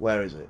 Where is it?